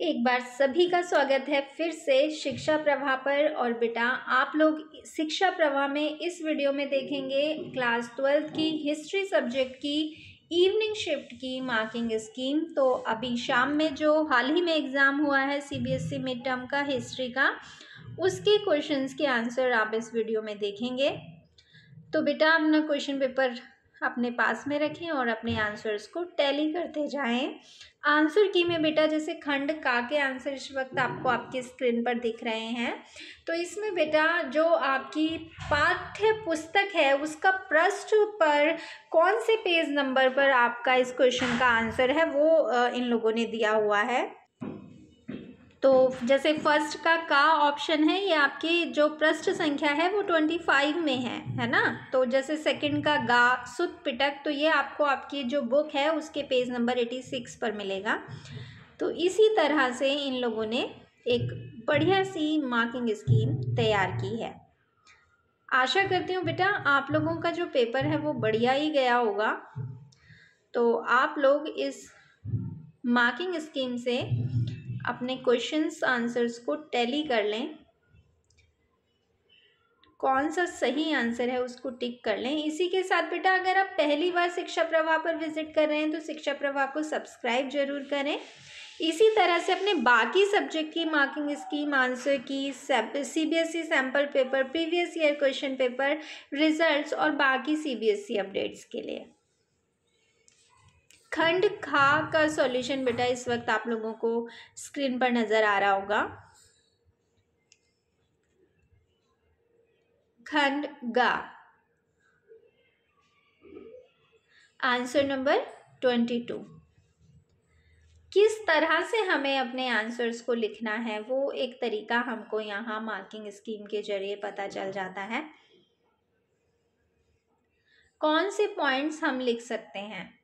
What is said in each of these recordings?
एक बार सभी का स्वागत है फिर से शिक्षा प्रवाह पर। और बेटा, आप लोग शिक्षा प्रवाह में इस वीडियो में देखेंगे क्लास ट्वेल्थ की हिस्ट्री सब्जेक्ट की इवनिंग शिफ्ट की मार्किंग स्कीम। तो अभी शाम में जो हाल ही में एग्ज़ाम हुआ है सीबीएसई मिड टर्म का, हिस्ट्री का, उसके क्वेश्चंस के आंसर आप इस वीडियो में देखेंगे। तो बेटा, अपना क्वेश्चन पेपर अपने पास में रखें और अपने आंसर्स को टैली करते जाएँ। आंसर की में बेटा जैसे खंड का के आंसर इस वक्त आपको आपकी स्क्रीन पर दिख रहे हैं। तो इसमें बेटा जो आपकी पाठ्य पुस्तक है, उसका पृष्ठ पर कौन से पेज नंबर पर आपका इस क्वेश्चन का आंसर है, वो इन लोगों ने दिया हुआ है। तो जैसे फ़र्स्ट का का ऑप्शन है, ये आपकी जो पृष्ठ संख्या है वो ट्वेंटी फाइव में है है ना? तो जैसे सेकंड का गा, सुत, पिटक तो ये आपको आपकी जो बुक है उसके पेज नंबर एटी सिक्स पर मिलेगा। तो इसी तरह से इन लोगों ने एक बढ़िया सी मार्किंग स्कीम तैयार की है। आशा करती हूँ बेटा आप लोगों का जो पेपर है वो बढ़िया ही गया होगा। तो आप लोग इस मार्किंग स्कीम से अपने क्वेश्चंस आंसर्स को टैली कर लें। कौन सा सही आंसर है उसको टिक कर लें। इसी के साथ बेटा, अगर आप पहली बार शिक्षा प्रवाह पर विज़िट कर रहे हैं तो शिक्षा प्रवाह को सब्सक्राइब ज़रूर करें। इसी तरह से अपने बाकी सब्जेक्ट की मार्किंग स्कीम आंसर की C B S E sample paper previous year question paper results और बाकी C B S E updates के लिए। खंड खा का सॉल्यूशन बेटा इस वक्त आप लोगों को स्क्रीन पर नज़र आ रहा होगा। खंड गा। आंसर नंबर ट्वेंटी टू किस तरह से हमें अपने आंसर्स को लिखना है, वो एक तरीका हमको यहाँ मार्किंग स्कीम के ज़रिए पता चल जाता है। कौन से पॉइंट्स हम लिख सकते हैं?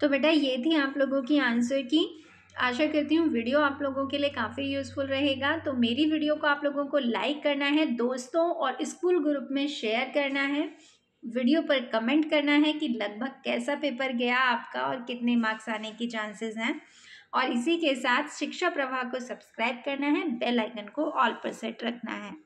तो बेटा ये थी आप लोगों की आंसर की। आशा करती हूँ वीडियो आप लोगों के लिए काफ़ी यूज़फुल रहेगा। तो मेरी वीडियो को आप लोगों को लाइक करना है, दोस्तों और स्कूल ग्रुप में शेयर करना है। वीडियो पर कमेंट करना है कि लगभग कैसा पेपर गया आपका और कितने मार्क्स आने की चांसेस हैं। और इसी के साथ शिक्षा प्रवाह को सब्सक्राइब करना है बेल आइकन को ऑल पर सेट रखना है।